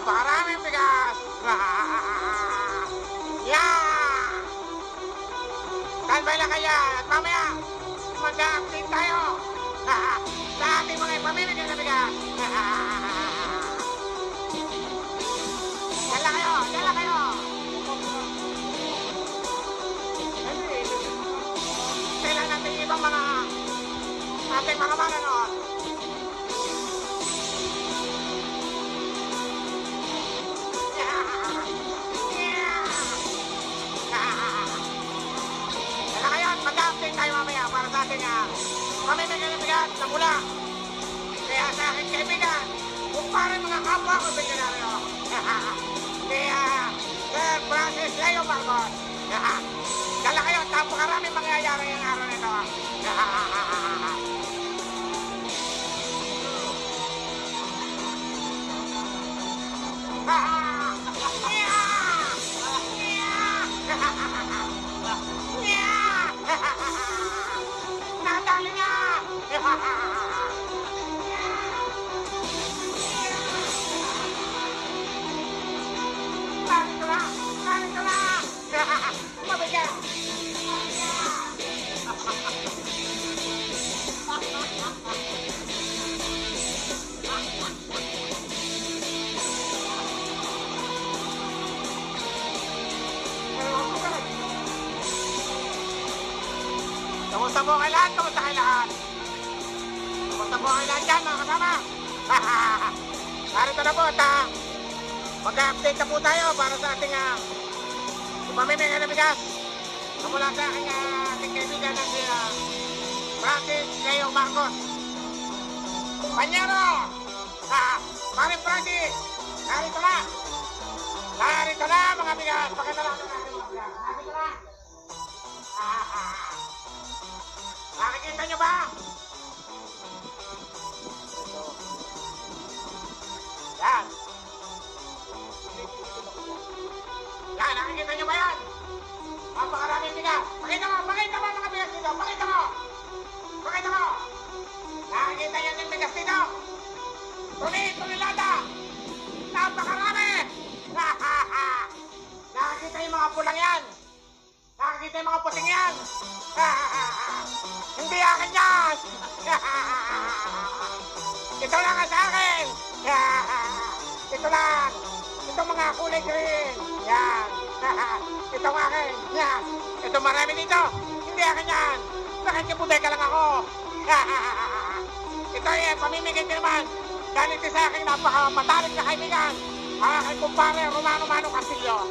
Napakaraming bigas! Yeah! Standby lang kaya at mamaya mag-update tayo sa ating mga ipamimigay na bigas. Pamimigay na bigas na mula. Kaya sa aking kaibigan, kung parang mga kapwa ko bilyonaryo. Kaya, Sir Francis Leo Marcos. Dala kayo, napakaraming mangyayari yung araw nito. Nadali niya! Narito na! Kamusta po kayo lahat? Kamusta kayo lahat? Kamusta po kayo lahat dyan mga kasama? Narito na po at ah, mag-update na po tayo para sa ating uh, pamimigay na bigas. Mula sa aking uh, ating kaibigan na si uh, Francis Leo Marcos. Panyero! Ah, Pare Francis! Narito na! Narito na mga bigas! Pakita natin natin Nakikita nyo ba? Yan. Yan, nakikita nyo ba yan? Napakaraming bigas. Pakita mo, pakita mo mga bigas dito. Pakita mo. Pakita mo. Nakikita nyo yung bigas dito. Tuni, tunilada. Napakarami. Nakikita yung mga pulang yan. Nakikita yung mga puting yan. Hindi akin yan. Ito lang ang sa akin. Ito lang. Ito mga kulay green. Yan. Ito ang akin. Yan. Ito marami dito. Hindi akin yan. Bakit kapudeka lang ako? Ito yung pamimigay ko naman. Din sa aking napakapatarik na kaibigan. Ang aking kumpare, Romano Mano Castillo.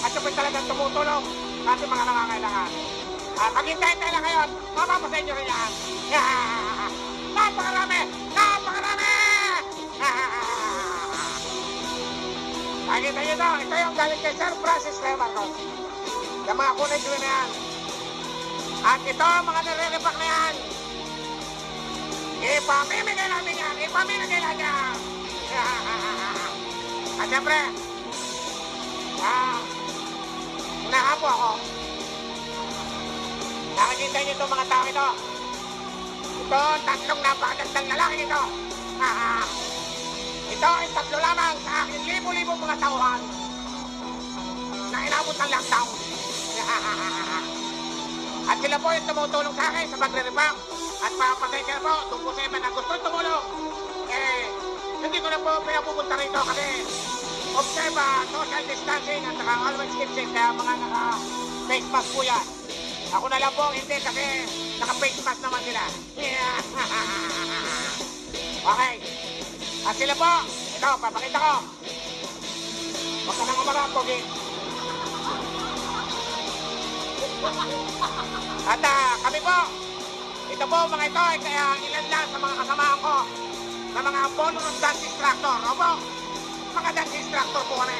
At siya talagang tumutulong sa ating mga nangangailangan. Uh, Maghintay-hintay lang ngayon. Mapapasin nyo rin yan. Napakarami! Napakarami! Nakita nyo ito. Ito yung galing kay Sir Francis Leo Marcos. Yung mga kulay green na yan. At ito, mga nire-repack na yan. Ipamimigay namin yan. Ipamimigay namin yan. At siyempre, ah, unahan po ako. Nakikita niyo ito mga tao ito. Ito, tatlong napakagandang lalaki ito. ito ay tatlo lamang sa aking libo-libo mga tauhan na inabot ng lockdown. At sila po yung tumutulong sa akin sa pagre-repack. At papasensya na po, kung po sa iba na gusto tumulong, eh, hindi ko na po pinapupunta rito kasi observe social distancing at saka always keep safe kaya mga naka-face mask po yan. Ako na lang po, hindi kasi naka-face mask naman sila. okay. At sila po, ito, papakita ko. Huwag ka nang umarap, Pogi. At uh, kami po, ito po mga ito ay kaya ilan lang sa mga kasamahan ko na mga bonus dance instructor. Opo, mga dance instructor po kami.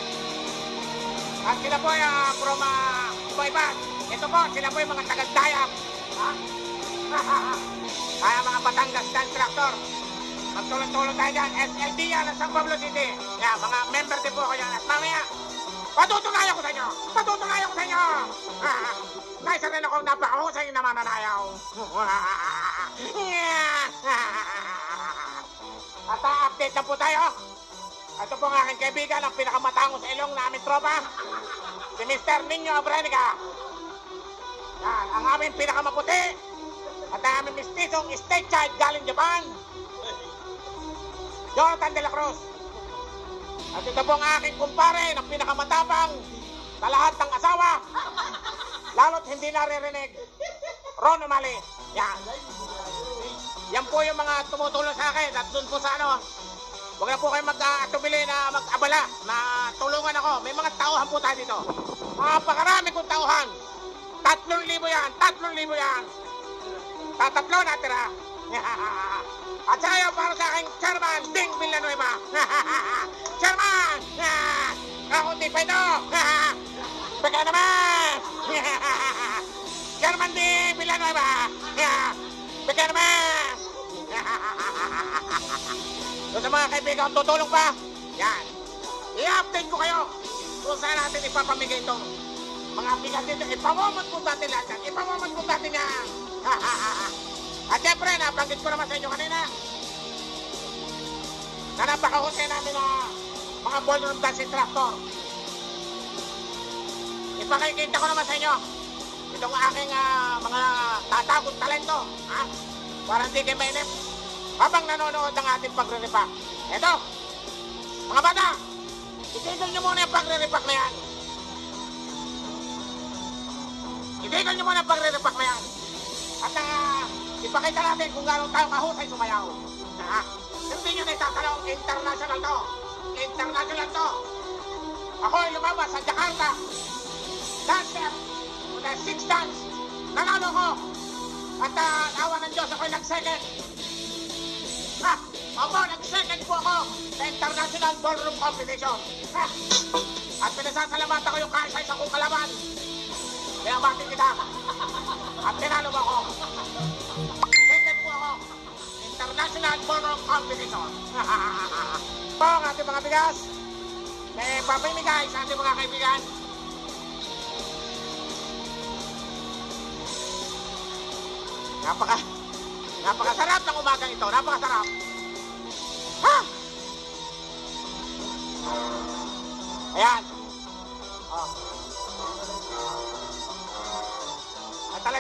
At sila po ay uh, from uh, iba-iba. Ito po, sila po yung mga tagal-dayang. Ha? Kaya mga Batangas dance instructor. Magtulong-tulong tayo dyan. SLD yan San Pablo City. Yan, mga member din po ako yan. At mamaya, patutunayan ko sa inyo. Patutunayan ko sa inyo. Nais rin akong napakahusay na mananayaw. At update na po tayo. Ito po ang aking kaibigan, ang pinakamatango sa ilong na aming tropa. Si Mr. Nino Abrenica. Yan, ang aming pinakamaputi. At ang aming mistisong state child galing Japan. Jonathan De La Cruz. At ito po ang aking kumpare ng pinakamatapang sa lahat ng asawa. Lalo't hindi naririnig. Ron Umali. Yan. Yan po yung mga tumutulong sa akin at doon po sa ano, huwag na po kayo mag-atubili na mag-abala na tulungan ako. May mga tauhan po tayo dito. Napakarami kong tauhan. Tatlong libo yan, tatlong libo yan. Tatatlo natira. At saka yung para sa aking chairman, Ding Villanueva. chairman! Ako di pa ito. Baka naman! chairman Ding Villanueva. Baka naman! Doon sa mga kaibigan, tutulong pa. Yan. I-update ko kayo kung saan natin ipapamigay itong mga bigas dito. Ipamomot po natin lahat yan. Ipamomot po natin yan. At syempre, nabanggit ko naman sa inyo kanina na napakahusay namin na mga ballroom dance instructor. Ipakikita ko naman sa inyo itong aking ah, mga tatagong talento. Ha? Para hindi kayo mainip. Habang nanonood ng ating pagre-repack. Eto, mga bata, itigil nyo muna yung pagre-repack na yan. Itigil nyo muna pagre-repack na yan. At uh, ipakita natin kung gano'ng tayo kahusay sumayaw. Ha? Hindi nyo na itatanong, international to. International to. Ako ay lumabas sa Jakarta. Dancer, muna six dance. Nanalo ko. At uh, awa ng Diyos, ako'y nag-second. Ha? Opo, nag-second po ako sa International Ballroom Competition. Ha? At pinasasalamatan ko yung kaisa-isa kong kalaban. Kaya bakit kita? At tinalo mo ako. Second po ako. International Ballroom Competition. po ang ating mga bigas. May papimigay sa ating mga kaibigan. Napaka, napakasarap ng umagang ito. Napakasarap. Ha? Ayan.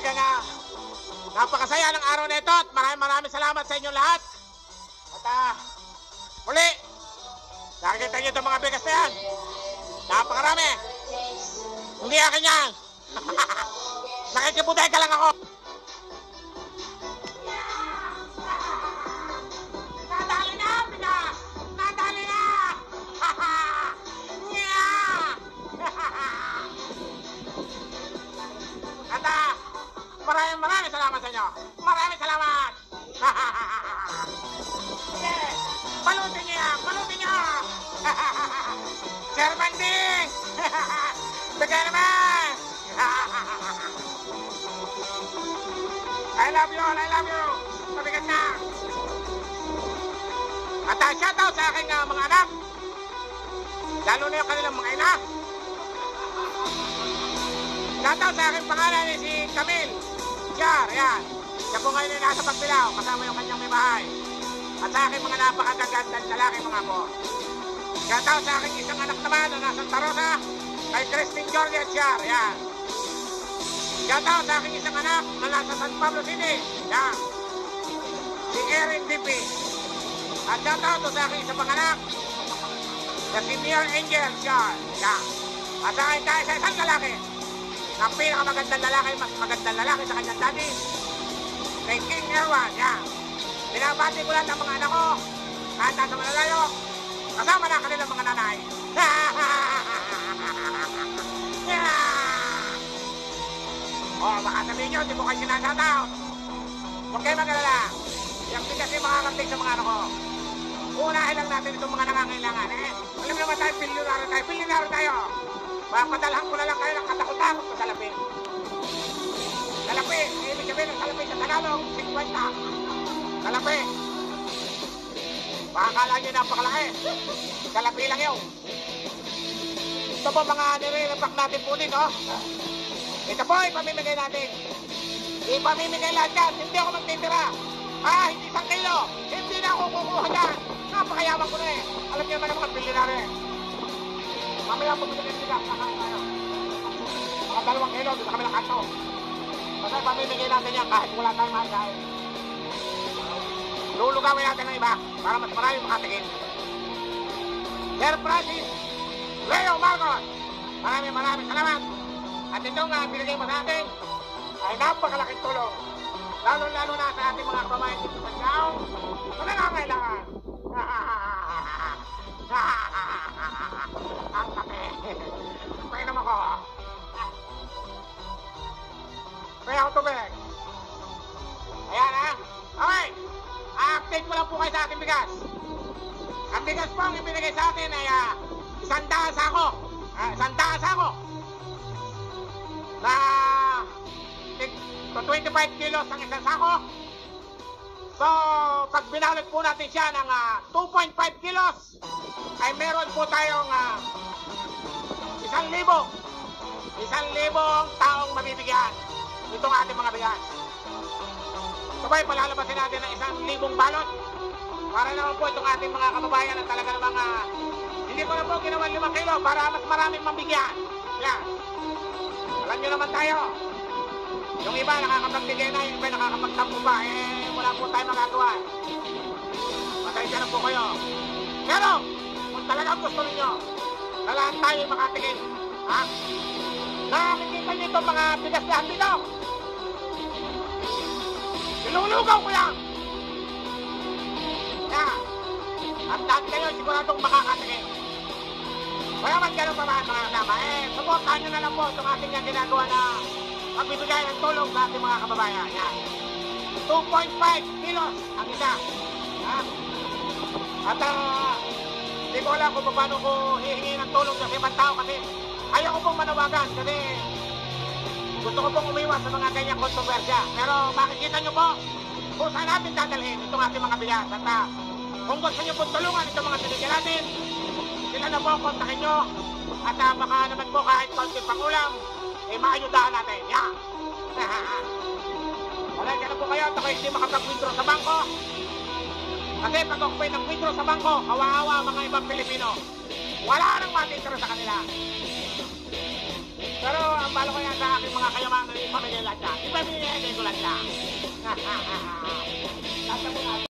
At talaga nga, napakasaya ng araw na ito at maraming maraming salamat sa inyo lahat. At ah, muli, nakikita niyo itong mga bigas na yan. Napakarami. Hindi akin yan. Nakikibuday ka lang ako. Sir Banding! Bigay naman! I love you all! I love you! Mabigat na! At uh, shoutout sa aking ah, mga anak. Lalo na yung kanilang mga ina. Shoutout sa aking pangalan ni si Camille. Char, yan. Siya po ngayon ay nasa pagpilaw kasama yung kanyang may bahay. At sa aking mga napakagagandang lalaki mga po. Shoutout sa aking isang anak naman na nasa Santa. Kay Christine Georgia Char, yan. Shoutout sa aking isang anak na nasa San Pablo City. Yan. Si Erin DP. At shoutout to sa aking isang panganak na si Near Angel Char. Yan. At sa akin tayo sa isang lalaki na pinakamagandang lalaki, mas magandang lalaki sa kanyang daddy. Kay King Erwan. Yan. Binabati ko lahat ng mga anak ko. Kahit nasa malalayo. Kasama na ang kanilang mga nanay. Oh, baka sabihin nyo, di mo kayo sinasataw. Huwag kayo mag-alala. Yung bigas yung makakating sa mga anak ko. Unahin lang natin itong mga nangangailangan. Eh, alam naman tayo, pilyonaryo tayo. Pilyonaryo tayo. Mapadalhan ko na lang kayo ng katakot-takot sa salapi. Salapi. Eh, ibig sabihin ng salapi sa Tagalog, 50. Salapi. Baka akala nyo napakalaki. Salapi lang yun. Ito po mga nire-repack natin po dito. Ito po, ipamimigay natin. Ipamimigay lahat yan. Hindi ako magtitira. Ah, hindi isang kilo. Hindi na ako kukuha dyan. napakayaman ko na eh. Alam niyo naman ang mga bilyonaryo eh. Mamaya bumili ng bigas, kakain tayo. Mga dalawang kilo, dito kami ng kanto. Kasi pamimigay natin yan kahit wala tayong mahal Lulugawin natin ng iba para mas marami makatingin. Sir Francis Leo Marcos, maraming maraming salamat. At itong uh, binigay mo sa atin ay napakalaking tulong. Lalo-lalo na sa ating mga kababayan dito sa Siao na nangangailangan. Ang kape. Painom ako. Kaya ako tubig. Update ko lang po kayo sa ating bigas. Ang bigas po ang ibinigay sa atin ay uh, isang daan sako. Uh, isang daan sako. Na to 25 kilos ang isang sako. So, pag binalot po natin siya ng uh, 2.5 kilos, ay meron po tayong uh, isang libo. Isang libong taong mabibigyan itong ating mga bigas. Sabay, palalabasin natin ng isang libong balot para naman po itong ating mga kababayan na talaga namang uh, hindi ko na po ginawa 5 kilo para mas maraming mambigyan. Yan. Alam nyo naman tayo, yung iba nakakapagbigay na, yung iba nakakapagtampo pa, eh wala po tayo magagawa. Pasensya na po kayo. Pero, kung talagang gusto ninyo, na lahat tayo makatingin, ha? Nakakikita nyo itong mga bigas na dito. Ilulugaw ko yan. Yan. At lahat kayo siguradong makakatingin. Kaya man ganun pa mga kasama, eh, supportahan nyo na lang po itong ating yung ginagawa na magbibigay ng tulong sa ating mga kababayan. Yan. 2.5 kilos ang isa. Ha? At uh, hindi ko alam kung paano ko hihingi ng tulong sa ibang tao kasi ayaw ko pong manawagan kasi gusto ko pong umiwas sa mga ganyang kontrobersya. Pero makikita nyo po kung saan natin dadalhin itong ating mga bigas. At uh, kung gusto nyo pong tulungan itong mga binigyan natin, sila na po kontakin nyo. At uh, baka naman po kahit konti pang ulam, eh maayudahan natin. Yan. Wala, ganun po kayo. Ako hindi makapag-withdraw sa bangko. Kasi pag ako po'y nag-withdraw sa bangko, kawawa mga ibang Pilipino. Wala nang matitira sa kanila. Pero ang balo ko yan sa aking mga kayamanan, ipamigay lang siya. Ipamigay ko lang siya. Tatapo natin.